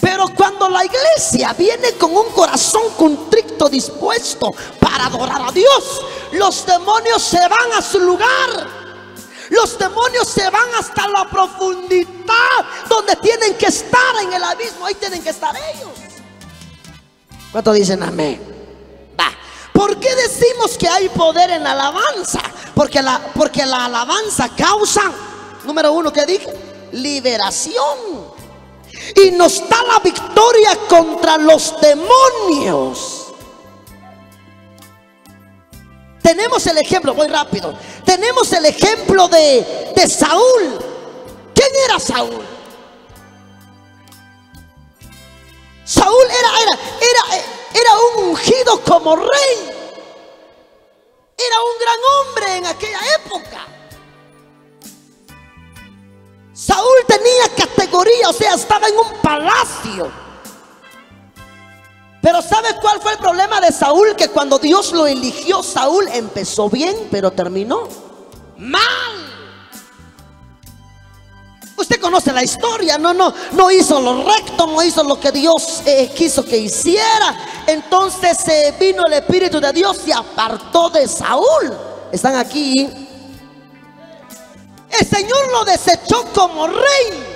Pero cuando la iglesia viene con un corazón contrito dispuesto para adorar a Dios, los demonios se van a su lugar. Los demonios se van hasta la profundidad donde tienen que estar en el abismo. Ahí tienen que estar ellos. ¿Cuánto dicen amén? Va. ¿Por qué decimos que hay poder en la alabanza? Porque la, porque la alabanza causa, número uno que dije, liberación. Y nos da la victoria contra los demonios. Tenemos el ejemplo, voy rápido. Tenemos el ejemplo de, de Saúl. ¿Quién era Saúl? Saúl era, era, era, era un ungido como rey. Era un gran hombre en aquella época. Saúl tenía o sea, estaba en un palacio. Pero ¿sabe cuál fue el problema de Saúl? Que cuando Dios lo eligió, Saúl empezó bien, pero terminó mal. Usted conoce la historia, no, no, no hizo lo recto, no hizo lo que Dios eh, quiso que hiciera. Entonces eh, vino el Espíritu de Dios y apartó de Saúl. Están aquí. El Señor lo desechó como rey.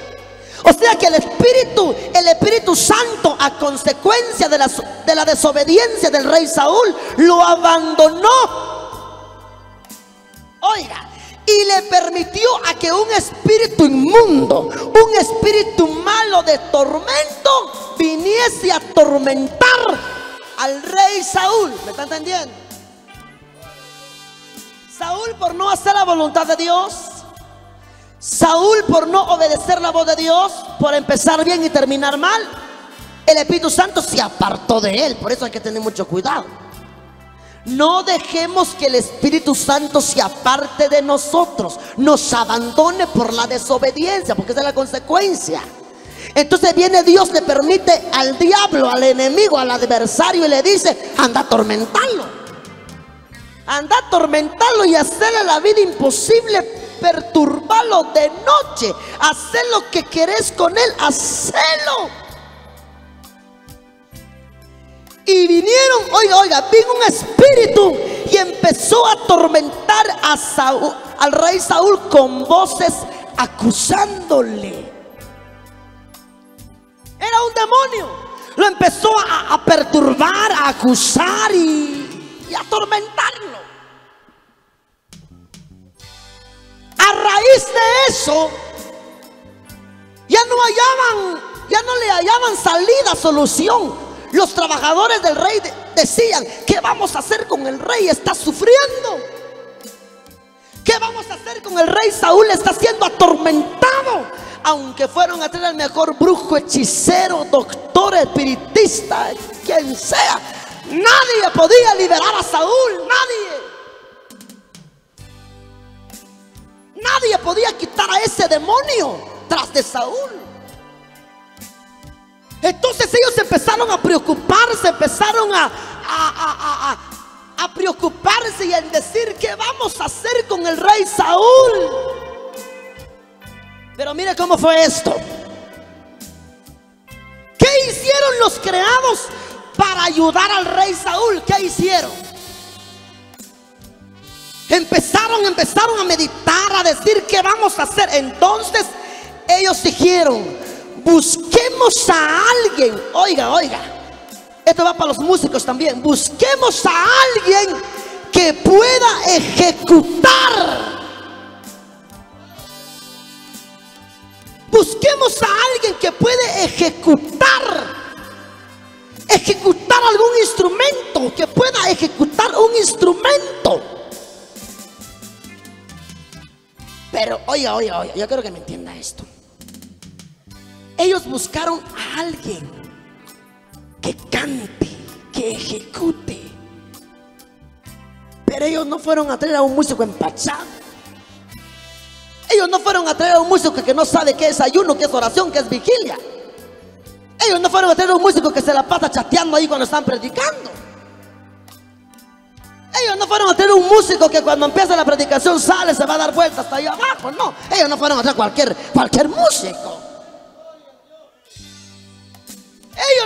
O sea que el Espíritu, el Espíritu Santo, a consecuencia de la, de la desobediencia del rey Saúl, lo abandonó. Oiga, y le permitió a que un espíritu inmundo, un espíritu malo de tormento, viniese a atormentar al rey Saúl. ¿Me está entendiendo? Saúl por no hacer la voluntad de Dios, Saúl por no obedecer la voz de Dios, por empezar bien y terminar mal, el Espíritu Santo se apartó de él. Por eso hay que tener mucho cuidado. No dejemos que el Espíritu Santo se aparte de nosotros, nos abandone por la desobediencia, porque esa es la consecuencia. Entonces viene Dios, le permite al diablo, al enemigo, al adversario y le dice, anda a atormentarlo. Anda a atormentarlo y hacerle la vida imposible perturbarlo de noche. Hacer lo que querés con él, hacelo. Y vinieron, oiga, oiga, vino un espíritu y empezó a atormentar a Saúl, al rey Saúl con voces acusándole. Era un demonio. Lo empezó a, a perturbar, a acusar y, y a atormentarlo. A raíz de eso, ya no hallaban, ya no le hallaban salida, solución. Los trabajadores del rey decían, ¿qué vamos a hacer con el rey? Está sufriendo. ¿Qué vamos a hacer con el rey Saúl? Está siendo atormentado. Aunque fueron a traer al mejor brujo, hechicero, doctor, espiritista, quien sea. Nadie podía liberar a Saúl, nadie. Nadie podía quitar a ese demonio tras de Saúl. Entonces ellos empezaron a preocuparse, empezaron a, a, a, preocuparse y a decir, ¿qué vamos a hacer con el rey Saúl? Pero mire cómo fue esto. ¿Qué hicieron los creados para ayudar al rey Saúl? ¿Qué hicieron? Empezaron, empezaron a meditar, a decir qué vamos a hacer. Entonces ellos dijeron, busquemos a alguien. Oiga, oiga, esto va para los músicos también. Busquemos a alguien que pueda ejecutar. Busquemos a alguien que puede ejecutar. Ejecutar un instrumento. Pero oiga, oiga, oiga, yo quiero que me entienda esto. Ellos buscaron a alguien que cante, que ejecute. Pero ellos no fueron a traer a un músico empachado. Ellos no fueron a traer a un músico que no sabe qué es ayuno, qué es oración, qué es vigilia. Ellos no fueron a traer a un músico que se la pasa chateando ahí cuando están predicando. Ellos no fueron a tener un músico que cuando empieza la predicación sale, se va a dar vueltas hasta ahí abajo. No, ellos no fueron a tener cualquier, cualquier músico.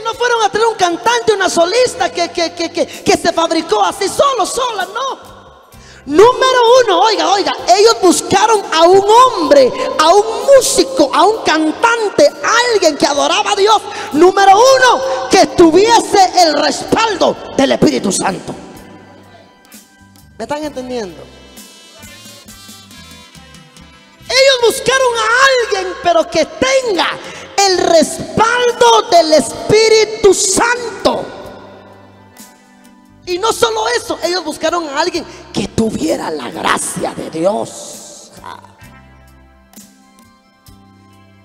no fueron a traer un cantante, una solista que, que, que, que, que se fabricó así solo, sola, no. Número uno, oiga, oiga, ellos buscaron a un hombre, a un músico, a un cantante, alguien que adoraba a Dios. Número uno, que tuviese el respaldo del Espíritu Santo. ¿Me están entendiendo? Ellos buscaron a alguien, pero que tenga el respaldo del Espíritu Santo. Y no solo eso, ellos buscaron a alguien que tuviera la gracia de Dios.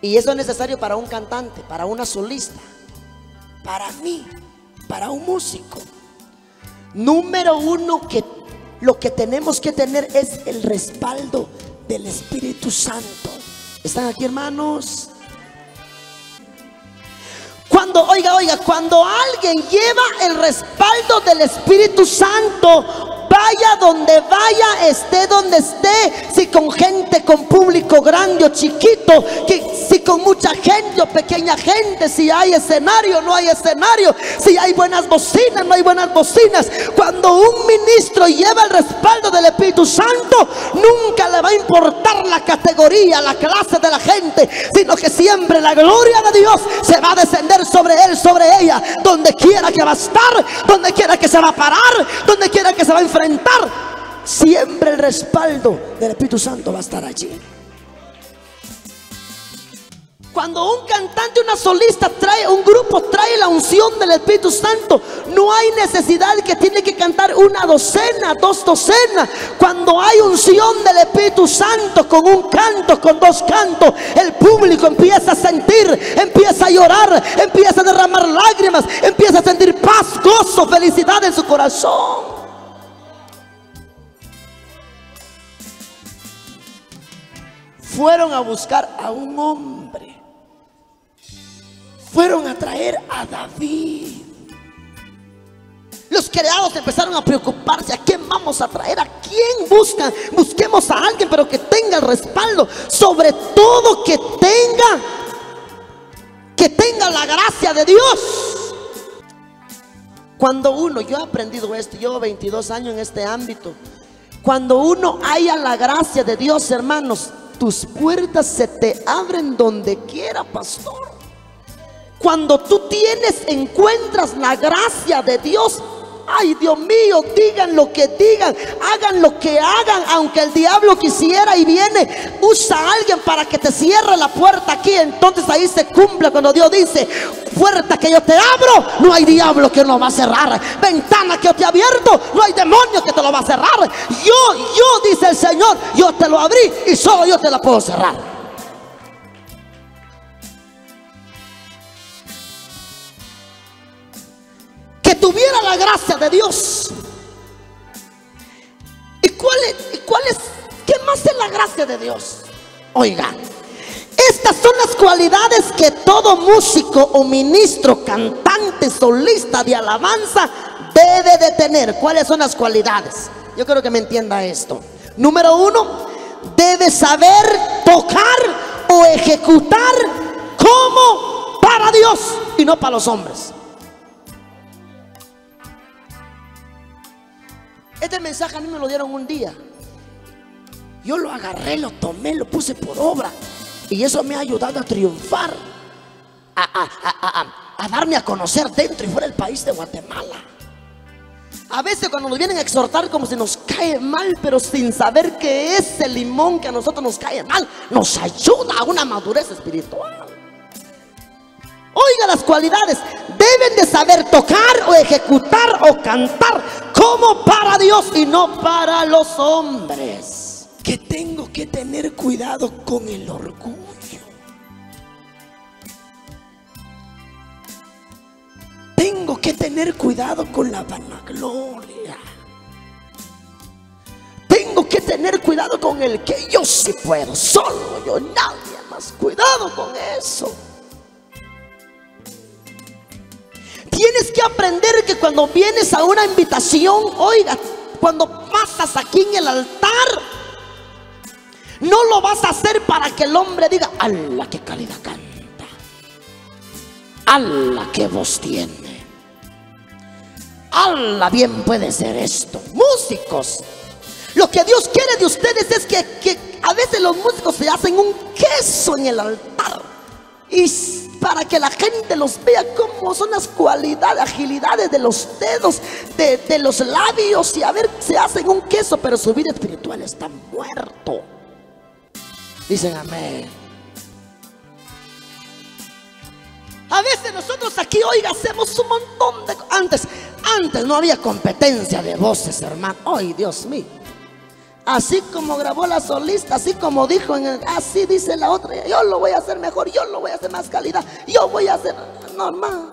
Y eso es necesario para un cantante, para una solista, para mí, para un músico. Número uno, que lo que tenemos que tener es el respaldo del Espíritu Santo. ¿Están aquí hermanos? Cuando, oiga, oiga, cuando alguien lleva el respaldo del Espíritu Santo, vaya donde vaya, esté donde esté, si con gente, con público grande o chiquito, que, si con mucha gente o pequeña gente, si hay escenario, no hay escenario, si hay buenas bocinas, no hay buenas bocinas. Cuando un ministro lleva el respaldo del Espíritu Santo, nunca le va a importar la categoría, la clase de la gente, sino que siempre la gloria de Dios se va a descender sobre él, sobre ella, donde quiera que va a estar, donde quiera que se va a parar, donde quiera que se va a enfrentar siempre el respaldo del Espíritu Santo va a estar allí. Cuando un cantante, una solista trae, un grupo trae la unción del Espíritu Santo, no hay necesidad que tiene que cantar una docena, dos docenas. Cuando hay unción del Espíritu Santo con un canto, con dos cantos, el público empieza a sentir, empieza a llorar, empieza a derramar lágrimas, empieza a sentir paz, gozo, felicidad en su corazón. fueron a buscar a un hombre. Fueron a traer a David. Los creados empezaron a preocuparse. ¿A quién vamos a traer? ¿A quién buscan? Busquemos a alguien, pero que tenga respaldo. Sobre todo que tenga, que tenga la gracia de Dios. Cuando uno, yo he aprendido esto, llevo 22 años en este ámbito. Cuando uno haya la gracia de Dios, hermanos, tus puertas se te abren donde quiera, pastor. Cuando tú tienes, encuentras la gracia de Dios, Ay, Dios mío, digan lo que digan, hagan lo que hagan, aunque el diablo quisiera y viene, usa a alguien para que te cierre la puerta aquí. Entonces ahí se cumple cuando Dios dice, puerta que yo te abro, no hay diablo que no va a cerrar. Ventana que yo te he abierto, no hay demonio que te lo va a cerrar. Yo, yo, dice el Señor, yo te lo abrí y solo yo te la puedo cerrar. Tuviera la gracia de Dios. ¿Y cuál es, cuál es, qué más es la gracia de Dios? Oiga, estas son las cualidades que todo músico o ministro, cantante, solista de alabanza debe de tener. ¿Cuáles son las cualidades? Yo quiero que me entienda esto. Número uno, debe saber tocar o ejecutar como para Dios y no para los hombres. Este mensaje a mí me lo dieron un día. Yo lo agarré, lo tomé, lo puse por obra. Y eso me ha ayudado a triunfar, a, darme a conocer dentro y fuera del país de Guatemala. A veces cuando nos vienen a exhortar como si nos cae mal, pero sin saber que ese limón que a nosotros nos cae mal, nos ayuda a una madurez espiritual. Oiga las cualidades. Deben de saber tocar o ejecutar o cantar como para Dios y no para los hombres. Que tengo que tener cuidado con el orgullo. Tengo que tener cuidado con la vanagloria. Tengo que tener cuidado con el que yo sí puedo, solo yo, nadie más. Cuidado con eso. Tienes que aprender que cuando vienes a una invitación, oiga, cuando pasas aquí en el altar, no lo vas a hacer para que el hombre diga, ¡ala, qué calidad canta! ¡Ala, qué voz tiene! ¡Ala, bien puede ser esto! Músicos, lo que Dios quiere de ustedes es que, que a veces los músicos se hacen un queso en el altar. Y para que la gente los vea como son las cualidades, agilidades de los dedos, de, los labios y a ver, se hacen un queso, pero su vida espiritual está muerto. Dicen amén. A veces nosotros aquí, oiga, hacemos un montón de... Antes, antes no había competencia de voces, hermano. Ay, Dios mío. Así como grabó la solista, así como dijo, en así dice la otra, yo lo voy a hacer mejor, yo lo voy a hacer más calidad, yo voy a hacer normal.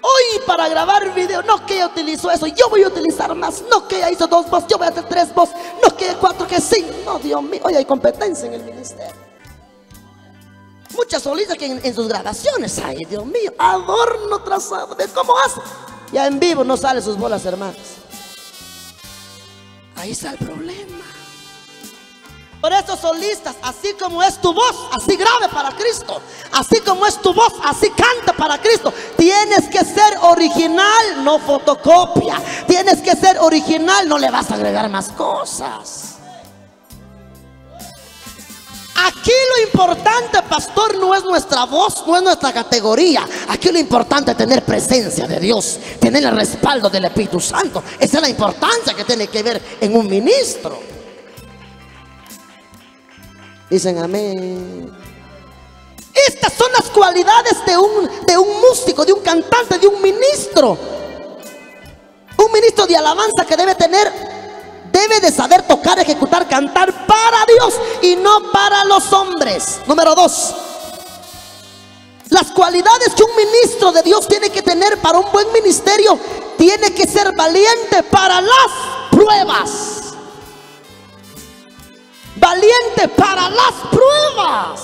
Hoy para grabar video, no que ella utilizó eso, yo voy a utilizar más, no que ella hizo dos voz, yo voy a hacer tres voz, no que cuatro, que sí, no Dios mío, hoy hay competencia en el ministerio. Muchas solistas que en, sus grabaciones, ay Dios mío, adorno trazado, ¿cómo hace? Ya en vivo no sale sus bolas hermanas. Ahí está el problema. Por eso solistas, así como es tu voz, así grave para Cristo. Así como es tu voz, así canta para Cristo. Tienes que ser original, no fotocopia. Tienes que ser original, no le vas a agregar más cosas. Aquí lo importante, pastor, no es nuestra voz, no es nuestra categoría. Aquí lo importante es tener presencia de Dios, tener el respaldo del Espíritu Santo. Esa es la importancia que tiene que ver en un ministro. Dicen amén. Estas son las cualidades de un, de un músico, de un cantante, de un ministro. Un ministro de alabanza que debe tener debe de saber tocar, ejecutar, cantar para Dios y no para los hombres. Número dos, las cualidades que un ministro de Dios tiene que tener para un buen ministerio, tiene que ser valiente para las pruebas. Valiente para las pruebas.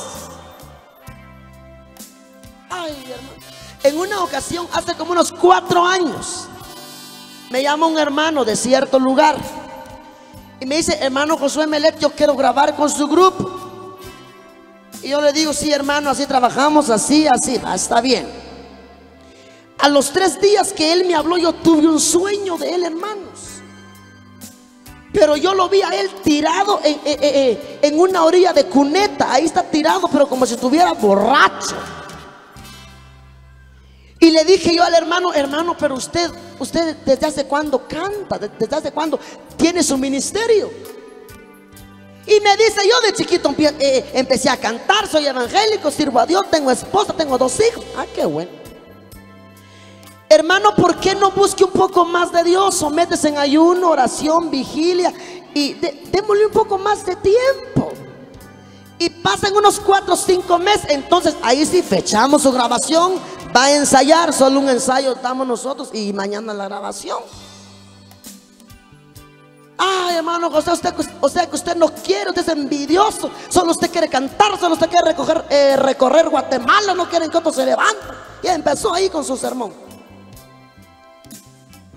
En una ocasión, hace como unos cuatro años, me llama un hermano de cierto lugar y me dice, hermano Josué Melet, yo quiero grabar con su grupo. Y yo le digo, sí, hermano, así trabajamos, así, así, está bien. A los tres días que él me habló, yo tuve un sueño de él, hermanos. Pero yo lo vi a él tirado en, en, una orilla de cuneta. Ahí está tirado, pero como si estuviera borracho. Y le dije yo al hermano, hermano, pero usted, usted desde hace cuándo canta, desde hace cuándo tiene su ministerio. Y me dice, yo de chiquito eh, empecé a cantar, soy evangélico, sirvo a Dios, tengo esposa, tengo dos hijos. Ah, qué bueno. Hermano, ¿por qué no busque un poco más de Dios? Sometes en ayuno, oración, vigilia y démosle un poco más de tiempo. Y pasan unos cuatro o cinco meses, entonces ahí sí fechamos su grabación, Va a ensayar, solo un ensayo estamos nosotros y mañana la grabación. Ay, hermano, o sea, usted, o sea que usted no quiere, usted es envidioso. Solo usted quiere cantar, solo usted quiere eh, recorrer Guatemala, no quieren que otro se levante. Y empezó ahí con su sermón.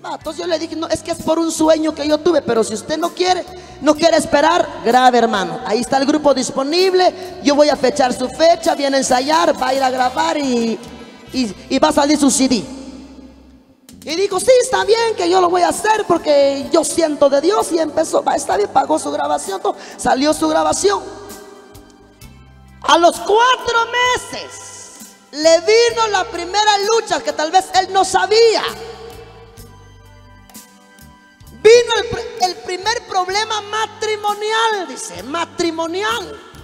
entonces yo le dije, no, es que es por un sueño que yo tuve, pero si usted no quiere, no quiere esperar, grave hermano. Ahí está el grupo disponible, yo voy a fechar su fecha, viene a ensayar, va a ir a grabar y y, va a salir su CD. Y dijo, sí, está bien que yo lo voy a hacer porque yo siento de Dios. Y empezó, está bien, pagó su grabación, salió su grabación. A los cuatro meses le vino la primera lucha que tal vez él no sabía. Vino el primer problema matrimonial, dice, matrimonial.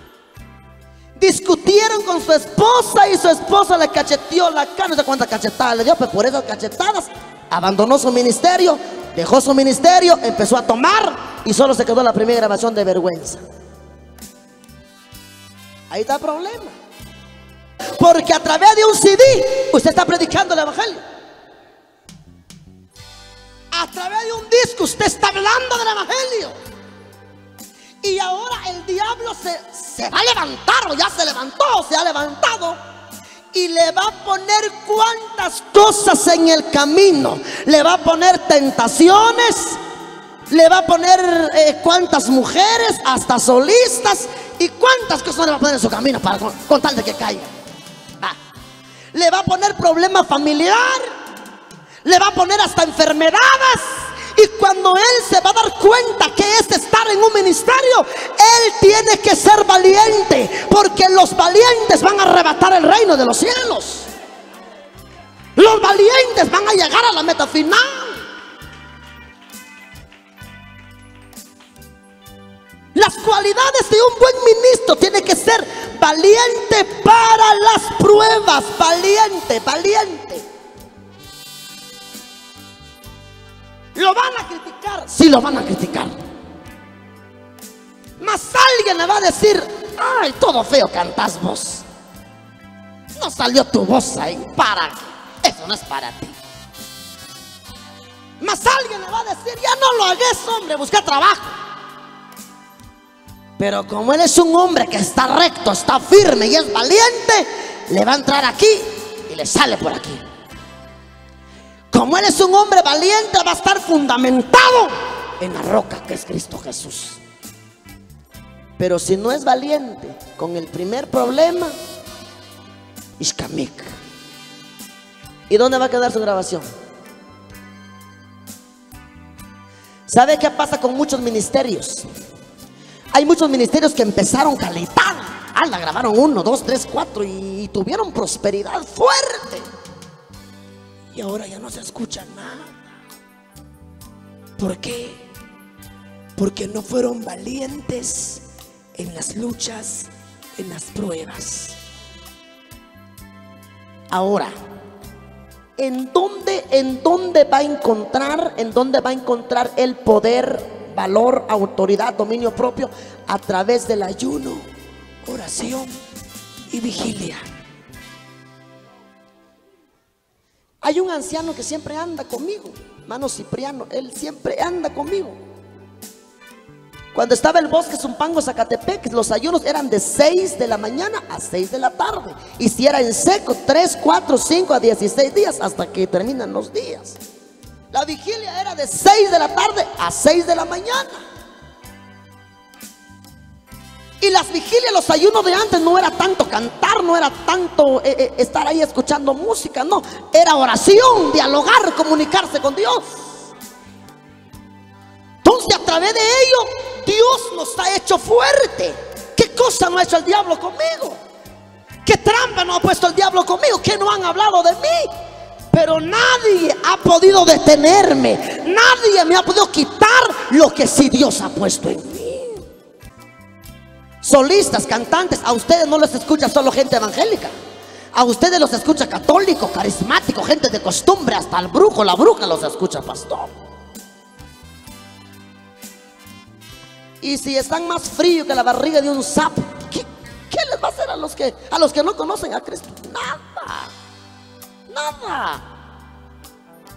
Discutieron con su esposa y su esposa le cacheteó la cara. No sé cuántas cachetadas le dio, pero por esas cachetadas abandonó su ministerio, dejó su ministerio, empezó a tomar y solo se quedó la primera grabación de vergüenza. Ahí está el problema. Porque a través de un CD usted está predicando el evangelio. A través de un disco usted está hablando del evangelio. Y ahora el diablo se, se va a levantar, o ya se levantó, se ha levantado. Y le va a poner cuantas cosas en el camino. Le va a poner tentaciones. Le va a poner eh, cuantas mujeres, hasta solistas. Y cuántas cosas le va a poner en su camino para con, tal de que caiga. Le va a poner problema familiar. Le va a poner hasta enfermedades. Y cuando él se va a dar cuenta que es estar en un ministerio, él tiene que ser valiente. Porque los valientes van a arrebatar el reino de los cielos. Los valientes van a llegar a la meta final. Las cualidades de un buen ministro tiene que ser valiente para las pruebas, valiente, valiente. ¿Lo van a criticar? Sí, lo van a criticar. Mas alguien le va a decir, ay, todo feo cantas vos. No salió tu voz ahí, para. Eso no es para ti. Mas alguien le va a decir, ya no lo hagas, hombre, busca trabajo. Pero como él es un hombre que está recto, está firme y es valiente, le va a entrar aquí y le sale por aquí. Como él es un hombre valiente, va a estar fundamentado en la roca que es Cristo Jesús. Pero si no es valiente con el primer problema, Ishkamik. ¿Y dónde va a quedar su grabación? ¿Sabe qué pasa con muchos ministerios? Hay muchos ministerios que empezaron calidad. Ah, la grabaron uno, dos, tres, cuatro y tuvieron prosperidad fuerte. Y ahora ya no se escucha nada. ¿Por qué? Porque no fueron valientes en las luchas, en las pruebas. Ahora, ¿en dónde, en dónde va a encontrar, en dónde va a encontrar el poder valor, autoridad, dominio propio a través del ayuno, oración y vigilia. Hay un anciano que siempre anda conmigo, mano Cipriano, él siempre anda conmigo. Cuando estaba el bosque Zumpango, Zacatepec, los ayunos eran de 6 de la mañana a 6 de la tarde. Y si era en seco, 3, 4, 5 a 16 días hasta que terminan los días. La vigilia era de 6 de la tarde a 6 de la mañana. Y las vigilias, los ayunos de antes no era tanto cantar, no era tanto eh, eh, estar ahí escuchando música, no. Era oración, dialogar, comunicarse con Dios. Entonces a través de ello Dios nos ha hecho fuerte. ¿Qué cosa no ha hecho el diablo conmigo? ¿Qué trampa no ha puesto el diablo conmigo? ¿Qué no han hablado de mí? Pero nadie ha podido detenerme. Nadie me ha podido quitar lo que sí Dios ha puesto en mí. Solistas, cantantes, a ustedes no les escucha solo gente evangélica. A ustedes los escucha católico, carismático, gente de costumbre, hasta el brujo, la bruja los escucha pastor. Y si están más fríos que la barriga de un sapo, ¿qué, les va a hacer a los que a los que no conocen a Cristo? Nada. Nada.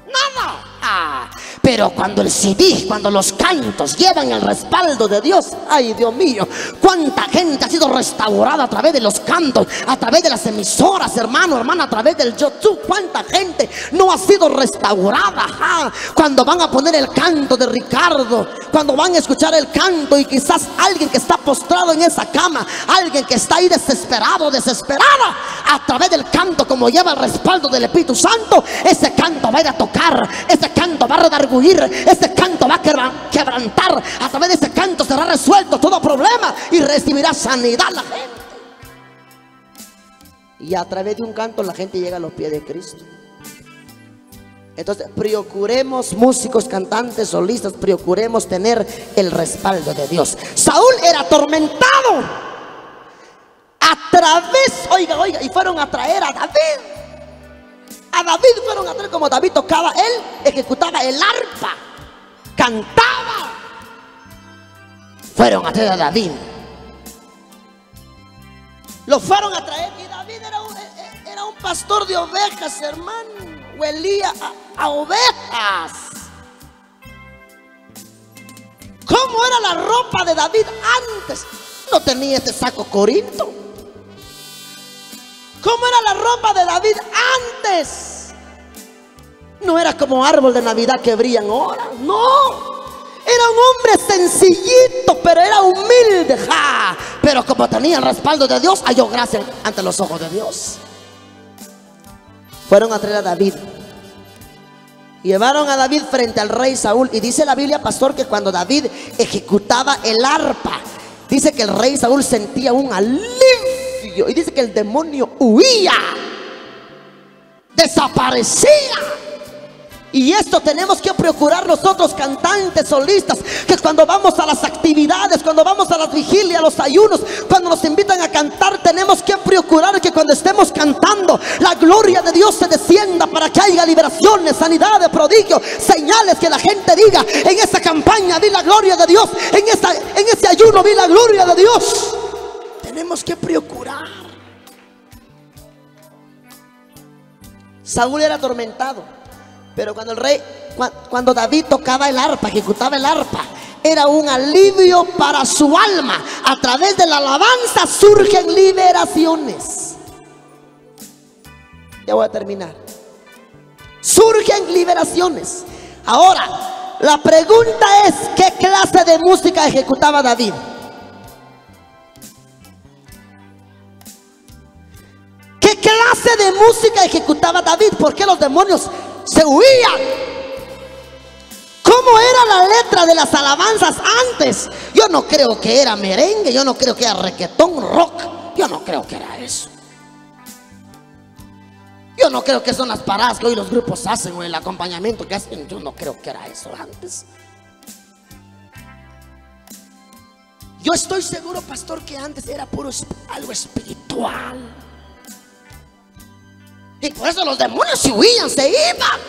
Nada. Ah, pero cuando el CD, cuando los cantos llevan el respaldo de Dios, ay Dios mío, cuánta gente ha sido restaurada a través de los cantos, a través de las emisoras, hermano, hermana, a través del YouTube, cuánta gente no ha sido restaurada. Ah, cuando van a poner el canto de Ricardo, cuando van a escuchar el canto y quizás alguien que está postrado en esa cama, alguien que está ahí desesperado, desesperada, a través del canto, como lleva el respaldo del Espíritu Santo, ese canto va a ir a tocar, ese canto va a redarguir, ese canto va a quebrantar. A través de ese canto será resuelto todo problema y recibirá sanidad la gente. Y a través de un canto la gente llega a los pies de Cristo. Entonces, procuremos músicos, cantantes, solistas, procuremos tener el respaldo de Dios. Saúl era atormentado. A través, oiga, oiga, y fueron a traer a David. A David fueron a traer como David tocaba, él ejecutaba el arpa, cantaba. Fueron a traer a David. Lo fueron a traer y David era un, e, e, era un pastor de ovejas, hermano. Huelía a, a ovejas. ¿Cómo era la ropa de David antes? No tenía este saco corinto. ¿Cómo era la ropa de David antes? No era como árbol de Navidad que brillan ahora. No. Era un hombre sencillito, pero era humilde. Pero como tenía el respaldo de Dios, halló gracia ante los ojos de Dios. fueron a traer a David. Llevaron a David frente al rey Saúl. Y dice la Biblia, pastor, que cuando David ejecutaba el arpa, dice que el rey Saúl sentía un alivio. Y dice que el demonio huía, desaparecía. Y esto tenemos que procurar nosotros, cantantes, solistas, que cuando vamos a las actividades, cuando vamos a las vigilias, a los ayunos, cuando nos invitan a cantar, tenemos que procurar que cuando estemos cantando, la gloria de Dios se descienda para que haya liberaciones, sanidades, prodigios, señales, que la gente diga, en esa campaña vi la gloria de Dios, en, ese ayuno vi la gloria de Dios. Tenemos que procurar. Saúl era atormentado. Pero cuando el rey, cuando David tocaba el arpa, ejecutaba el arpa, era un alivio para su alma. A través de la alabanza surgen liberaciones. Ya voy a terminar. Surgen liberaciones. Ahora, la pregunta es, ¿qué clase de música ejecutaba David? Clase de música ejecutaba David? ¿Por qué los demonios se huían. ¿Cómo era la letra de las alabanzas antes? Yo no creo que era merengue, yo no creo que era requetón, rock. Yo no creo que era eso. Yo no creo que son las paradas que hoy los grupos hacen o el acompañamiento que hacen. Yo no creo que era eso antes. Yo estoy seguro, pastor, que antes era puro algo espiritual. Y por eso los demonios se huían, se iban.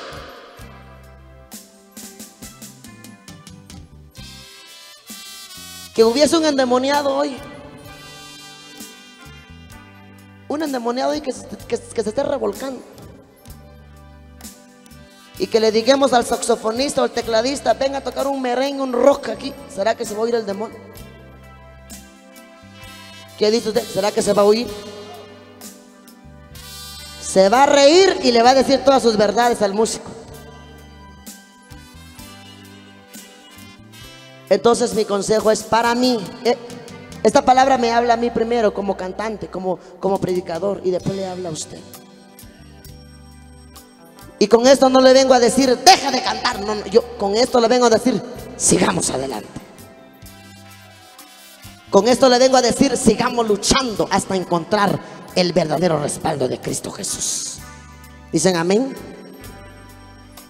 Que hubiese un endemoniado hoy. Un endemoniado hoy que, que, se esté revolcando. Y que le digamos al saxofonista o al tecladista, venga a tocar un merengue, un rock aquí. ¿Será que se va a oír el demonio? ¿Qué dice usted? ¿Será que se va a oír? Se va a reír y le va a decir todas sus verdades al músico. Entonces mi consejo es para mí. Eh, esta palabra me habla a mí primero como cantante, como, como predicador y después le habla a usted. Y con esto no le vengo a decir, deja de cantar. No, yo con esto le vengo a decir, sigamos adelante. Con esto le vengo a decir, sigamos luchando hasta encontrar el verdadero respaldo de Cristo Jesús. Dicen amén.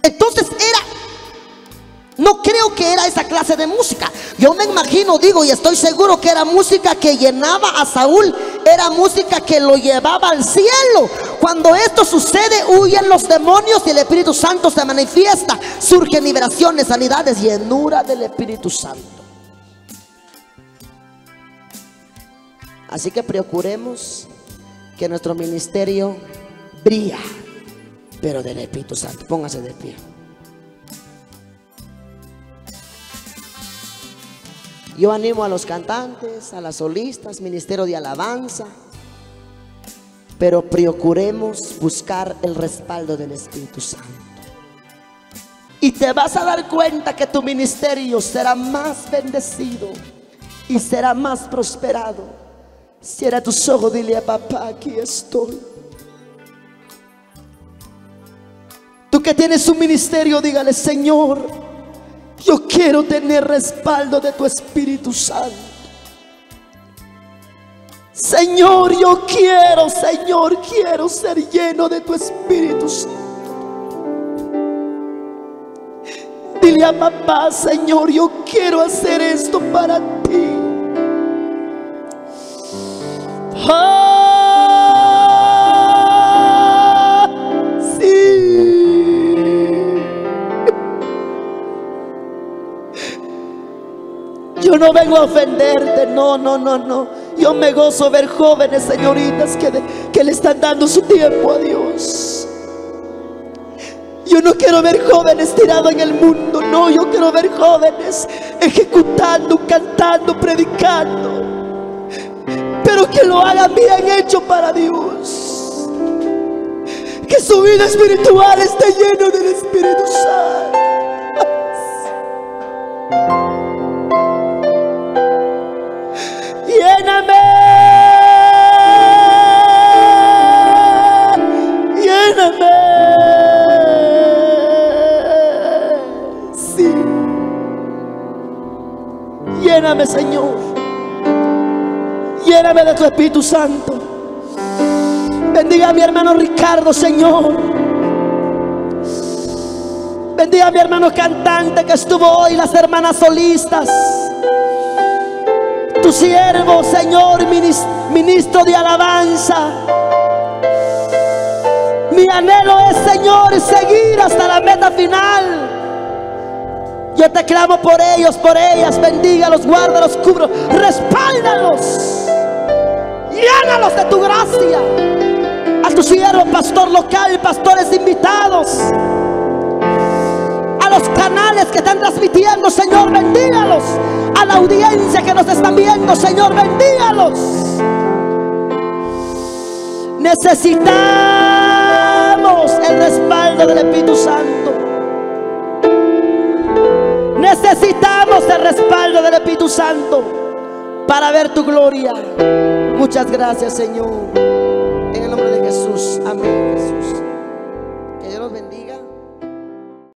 Entonces era, no creo que era esa clase de música. Yo me imagino, digo, y estoy seguro que era música que llenaba a Saúl, era música que lo llevaba al cielo. Cuando esto sucede, huyen los demonios y el Espíritu Santo se manifiesta. Surgen liberaciones, sanidades, llenura del Espíritu Santo. Así que procuremos que nuestro ministerio brilla, pero del Espíritu Santo. Póngase de pie. Yo animo a los cantantes, a las solistas, ministerio de alabanza, pero procuremos buscar el respaldo del Espíritu Santo. Y te vas a dar cuenta que tu ministerio será más bendecido y será más prosperado Cierra tus ojos, dile a papá, aquí estoy. Tú que tienes un ministerio, dígale, Señor, yo quiero tener respaldo de tu Espíritu Santo. Señor, yo quiero, Señor, quiero ser lleno de tu Espíritu Santo. Dile a papá, Señor, yo quiero hacer esto para ti. Yo no vengo a ofenderte, no, no, no, no. Yo me gozo ver jóvenes, señoritas, que, que le están dando su tiempo a Dios. Yo no quiero ver jóvenes tirados en el mundo, no, yo quiero ver jóvenes ejecutando, cantando, predicando que lo haga bien hecho para Dios. Que su vida espiritual esté lleno del Espíritu Santo. Lléname, lléname, sí, lléname, Señor. De tu Espíritu Santo. Bendiga a mi hermano Ricardo, Señor. Bendiga a mi hermano cantante que estuvo hoy, las hermanas solistas. Tu siervo, Señor, ministro de alabanza. Mi anhelo es, Señor, seguir hasta la meta final. Yo te clamo por ellos, por ellas. Bendígalos, guárdalos, cubro, respáldalos. Llénalos de tu gracia. A tu siervo, pastor local, pastores invitados. A los canales que están transmitiendo, Señor, bendígalos. A la audiencia que nos están viendo, Señor, bendígalos. Necesitamos el respaldo del Espíritu Santo. Necesitamos el respaldo del Espíritu Santo para ver tu gloria. Muchas gracias, Señor.